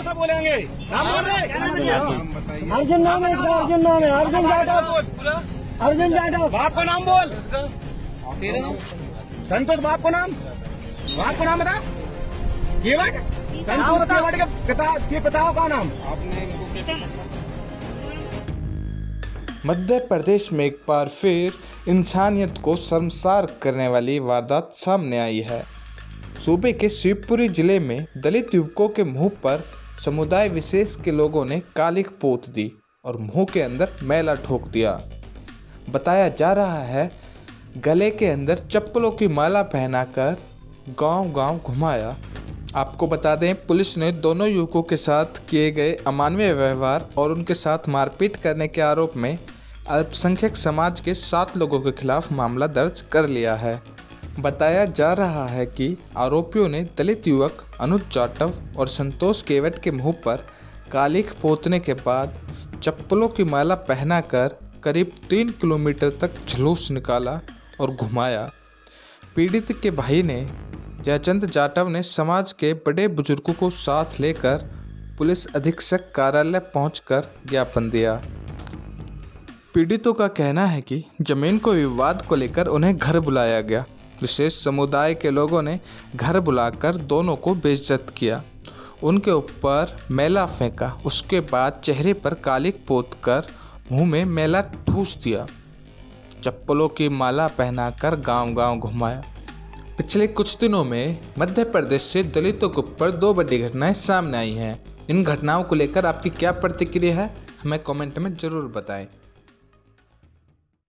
कौन सा बोलेंगे नाम बोल अर्जुन नाम है इसका अर्जुन नाम है। अर्जुन जाटव। अर्जुन जाटव। बाप का नाम बोल। संतोष बाप को नाम? बाप को नाम बता। केवट संतोष केवट के पिता के पिताओं का नाम। मध्य प्रदेश में एक बार फिर इंसानियत को शर्मसार करने वाली वारदात सामने आई है। सूबे के शिवपुरी ज़िले में दलित युवकों के मुँह पर समुदाय विशेष के लोगों ने कालिक पोत दी और मुँह के अंदर मैला ठोक दिया। बताया जा रहा है, गले के अंदर चप्पलों की माला पहनाकर गांव-गांव घुमाया। आपको बता दें, पुलिस ने दोनों युवकों के साथ किए गए अमानवीय व्यवहार और उनके साथ मारपीट करने के आरोप में अल्पसंख्यक समाज के सात लोगों के खिलाफ मामला दर्ज कर लिया है। बताया जा रहा है कि आरोपियों ने दलित युवक अनुज जाटव और संतोष केवट के मुँह पर कालिख पोतने के बाद चप्पलों की माला पहनाकर करीब तीन किलोमीटर तक जुलूस निकाला और घुमाया। पीड़ित के भाई ने जयचंद जाटव ने समाज के बड़े बुज़ुर्गों को साथ लेकर पुलिस अधीक्षक कार्यालय पहुंचकर ज्ञापन दिया। पीड़ितों का कहना है कि ज़मीन को विवाद को लेकर उन्हें घर बुलाया गया। विशेष समुदाय के लोगों ने घर बुलाकर दोनों को बेइज्जत किया। उनके ऊपर मैला फेंका। उसके बाद चेहरे पर कालिक पोत कर मुँह में मैला ठूस दिया। चप्पलों की माला पहनाकर गांव-गांव घुमाया। पिछले कुछ दिनों में मध्य प्रदेश से दलितों के ऊपर दो बड़ी घटनाएँ सामने आई हैं। इन घटनाओं को लेकर आपकी क्या प्रतिक्रिया है? हमें कमेंट में ज़रूर बताएँ।